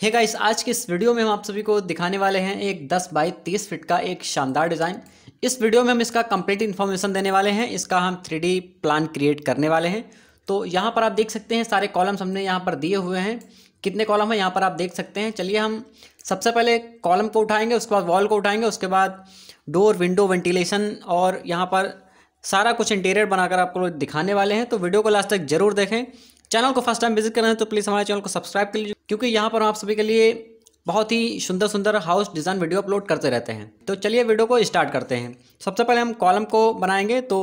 है गाइस आज के इस वीडियो में हम आप सभी को दिखाने वाले हैं एक 10 बाई 30 फिट का एक शानदार डिज़ाइन इस वीडियो में हम इसका कंप्लीट इन्फॉर्मेशन देने वाले हैं, इसका हम थ्री प्लान क्रिएट करने वाले हैं। तो यहाँ पर आप देख सकते हैं, सारे कॉलम्स हमने यहाँ पर दिए हुए हैं। कितने कॉलम हैं, यहाँ पर आप देख सकते हैं। चलिए हम सबसे पहले कॉलम को उठाएँगे, उसके बाद वॉल को उठाएँगे, उसके बाद डोर विंडो वेंटिलेशन और यहाँ पर सारा कुछ इंटीरियर बनाकर आपको दिखाने वाले हैं। तो वीडियो को लास्ट तक ज़रूर देखें। चैनल को फ़र्स्ट टाइम विज़िट कर रहे हैं तो प्लीज़ हमारे चैनल को सब्सक्राइब कर लीजिए। क्योंकि यहाँ पर हम आप सभी के लिए बहुत ही सुंदर सुंदर हाउस डिज़ाइन वीडियो अपलोड करते रहते हैं। तो चलिए वीडियो को स्टार्ट करते हैं। सबसे पहले हम कॉलम को बनाएँगे तो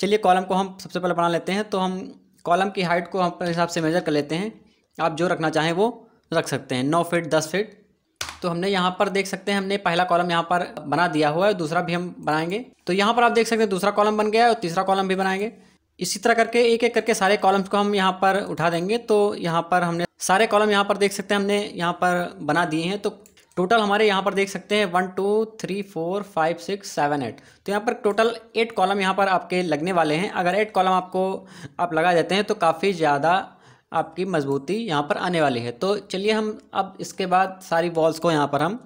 चलिए कॉलम को हम सबसे पहले बना लेते हैं। तो हम कॉलम की हाइट को हम अपने हिसाब से मेजर कर लेते हैं। आप जो रखना चाहें वो रख सकते हैं। नौ फिट दस फिट तो हमने यहाँ पर देख सकते हैं, हमने पहला कॉलम यहाँ पर बना दिया हुआ है, दूसरा भी हम बनाएँगे। तो यहाँ पर आप देख सकते हैं, दूसरा कॉलम बन गया है और तीसरा कॉलम भी बनाएँगे। इसी तरह करके एक एक करके सारे कॉलम्स को हम यहाँ पर उठा देंगे। तो यहाँ पर हमने सारे कॉलम यहाँ पर देख सकते हैं हमने, यहाँ पर बना दिए हैं। तो टोटल हमारे यहाँ पर देख सकते हैं one, two, three, four, five, six, seven, eight. तो यहाँ पर टोटल एट कॉलम यहाँ पर आपके लगने वाले हैं। अगर एट कॉलम आपको, आप लगा देते हैं तो काफ़ी ज़्यादा आपकी मजबूती यहाँ पर आने वाली है। तो चलिए हम अब इसके बाद सारी वॉल्स को यहाँ पर हम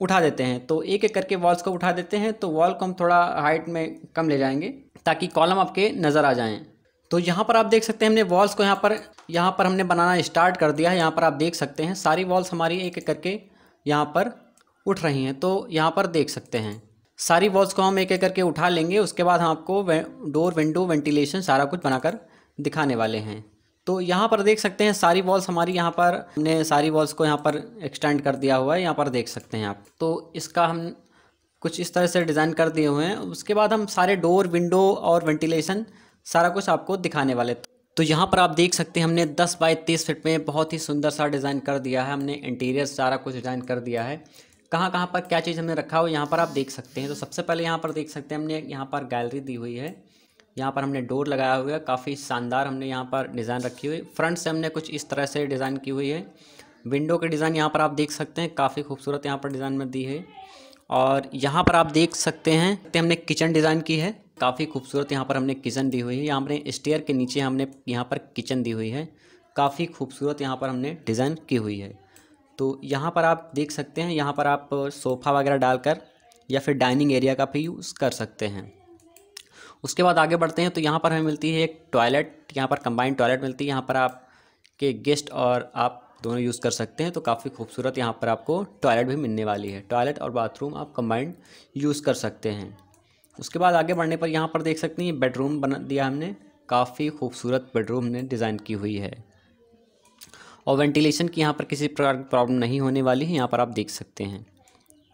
उठा देते हैं। तो एक एक करके वॉल्स को उठा देते हैं। तो वॉल को हम थोड़ा हाइट में कम ले जाएँगे ताकि कॉलम आपके नज़र आ जाएँ। तो यहाँ पर आप देख सकते हैं हमने वॉल्स को यहाँ पर यहाँ पर हमने बनाना स्टार्ट कर दिया है। यहाँ पर आप देख सकते हैं, सारी वॉल्स हमारी एक एक करके यहाँ पर उठ रही हैं। तो यहाँ पर देख सकते हैं, सारी वॉल्स को हम एक एक करके उठा लेंगे। उसके बाद हम आपको डोर विंडो वेंटिलेशन सारा कुछ बनाकर दिखाने वाले हैं। तो यहाँ पर देख सकते हैं, सारी वॉल्स हमारी यहाँ पर, हमने सारी वॉल्स को यहाँ पर एक्सटेंड कर दिया हुआ है। यहाँ पर देख सकते हैं आप। तो इसका हम कुछ इस तरह से डिज़ाइन कर दिए हुए हैं। उसके बाद हम सारे डोर विंडो और वेंटिलेशन सारा कुछ आपको दिखाने वाले। तो यहाँ पर आप देख सकते हैं, हमने 10 बाई 30 फिट में बहुत ही सुंदर सा डिज़ाइन कर दिया है। हमने इंटीरियर सारा कुछ डिज़ाइन कर दिया है। कहाँ कहाँ पर क्या चीज़ हमने रखा हो, यहाँ पर आप देख सकते हैं। तो सबसे पहले यहाँ पर देख सकते हैं, हमने यहाँ पर गैलरी दी हुई है। यहाँ पर हमने डोर लगाया हुआ है, काफ़ी शानदार हमने यहाँ पर डिज़ाइन रखी हुई। फ्रंट से हमने कुछ इस तरह से डिज़ाइन की हुई है। विंडो के डिज़ाइन यहाँ पर आप देख सकते हैं, काफ़ी खूबसूरत यहाँ पर डिज़ाइन में दी है। और यहाँ पर आप देख सकते हैं कि हमने किचन डिज़ाइन की है। काफ़ी खूबसूरत यहाँ पर हमने किचन दी हुई है यहाँ पर स्टेयर के नीचे हमने यहाँ पर किचन दी हुई है काफ़ी खूबसूरत यहाँ पर हमने डिज़ाइन की हुई है तो यहाँ पर आप देख सकते हैं यहाँ पर आप सोफ़ा वगैरह डालकर या फिर डाइनिंग एरिया का भी यूज़ कर सकते हैं उसके बाद आगे बढ़ते हैं तो यहाँ पर हमें मिलती है एक टॉयलेट यहाँ पर कंबाइंड टॉयलेट मिलती है यहाँ पर आप के गेस्ट और आप दोनों यूज़ कर सकते हैं तो काफ़ी खूबसूरत यहाँ पर आपको टॉयलेट भी मिलने वाली है टॉयलेट और बाथरूम आप कंबाइंड यूज़ कर सकते हैं उसके बाद आगे बढ़ने पर यहाँ पर देख सकते हैं बेडरूम बना दिया हमने। काफ़ी खूबसूरत बेडरूम ने डिज़ाइन की हुई है। और वेंटिलेशन की यहाँ पर किसी प्रकार की प्रॉब्लम नहीं होने वाली है, यहाँ पर आप देख सकते हैं।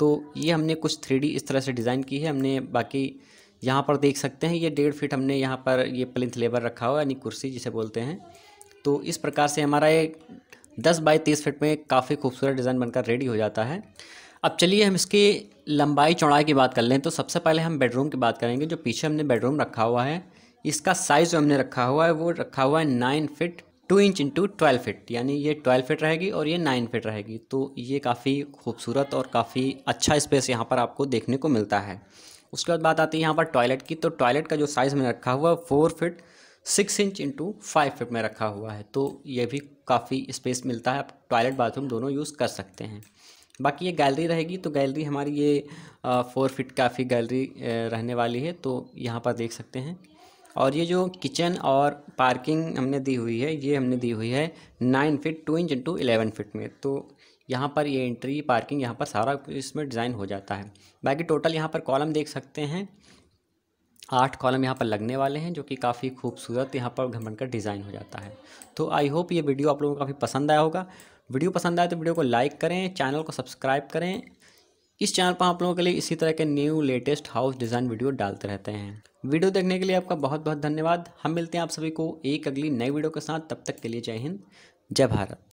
तो ये हमने कुछ थ्री इस तरह से डिज़ाइन की है, हमने बाकी यहाँ पर देख सकते हैं, ये डेढ़ फीट हमने यहाँ पर ये प्लिंथ लेबर रखा हुआ यानी कुर्सी जिसे बोलते हैं। तो इस प्रकार से हमारा ये दस बाई तीस फीट में काफ़ी खूबसूरत डिज़ाइन बनकर रेडी हो जाता है। अब चलिए हम इसकी लंबाई चौड़ाई की बात कर लें तो सबसे पहले हम बेडरूम की बात करेंगे, जो पीछे हमने बेडरूम रखा हुआ है। इसका साइज़ जो हमने रखा हुआ है, वो रखा हुआ है nine feet two inch into twelve feet यानी ये ट्वेल्व फिट रहेगी और ये नाइन फिट रहेगी। तो ये काफ़ी खूबसूरत और काफ़ी अच्छा स्पेस यहाँ पर आपको देखने को मिलता है। उसके बाद बात आती है यहाँ पर टॉयलेट की तो टॉयलेट का जो साइज़ मैंने रखा हुआ है four feet six inch into five feet में रखा हुआ है। तो ये भी काफ़ी स्पेस मिलता है, आप टॉयलेट बाथरूम दोनों यूज़ कर सकते हैं। बाकी ये गैलरी रहेगी तो गैलरी हमारी ये फोर फिट काफ़ी गैलरी रहने वाली है तो यहाँ पर देख सकते हैं। और ये जो किचन और पार्किंग हमने दी हुई है, ये हमने दी हुई है nine feet two inch into eleven feet में। तो यहाँ पर ये एंट्री पार्किंग यहाँ पर सारा इसमें डिज़ाइन हो जाता है। बाकी टोटल यहाँ पर कॉलम देख सकते हैं। आठ कॉलम यहाँ पर लगने वाले हैं, जो कि काफ़ी खूबसूरत यहाँ पर घर बनकर डिज़ाइन हो जाता है। तो आई होप ये वीडियो आप लोगों को काफ़ी पसंद आया होगा। वीडियो पसंद आए तो वीडियो को लाइक करें, चैनल को सब्सक्राइब करें। इस चैनल पर आप लोगों के लिए इसी तरह के new latest house design video डालते रहते हैं। वीडियो देखने के लिए आपका बहुत बहुत धन्यवाद। हम मिलते हैं आप सभी को एक अगली नई वीडियो के साथ। तब तक के लिए जय हिंद, जय भारत।